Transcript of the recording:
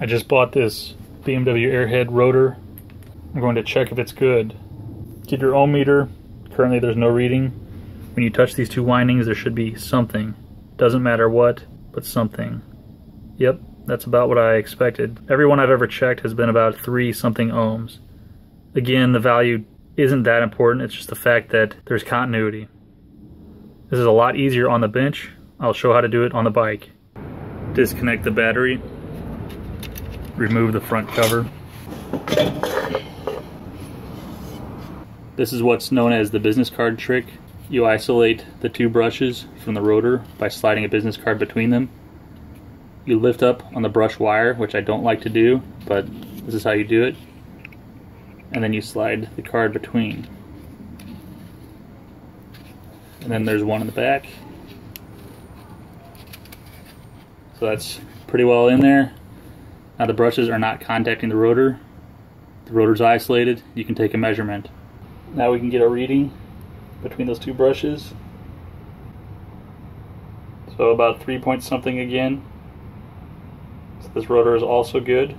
I just bought this BMW Airhead rotor. I'm going to check if it's good. Get your ohm meter. Currently there's no reading. When you touch these two windings there should be something. Doesn't matter what, but something. Yep, that's about what I expected. Everyone I've ever checked has been about 3 something ohms. Again, the value isn't that important, it's just the fact that there's continuity. This is a lot easier on the bench. I'll show how to do it on the bike. Disconnect the battery. Remove the front cover. This is what's known as the business card trick. You isolate the two brushes from the rotor by sliding a business card between them. You lift up on the brush wire, which I don't like to do, but this is how you do it. And then you slide the card between. And then there's one in the back. So that's pretty well in there. Now the brushes are not contacting the rotor. The rotor's isolated. You can take a measurement. Now we can get a reading between those two brushes. So about three point something again. So this rotor is also good.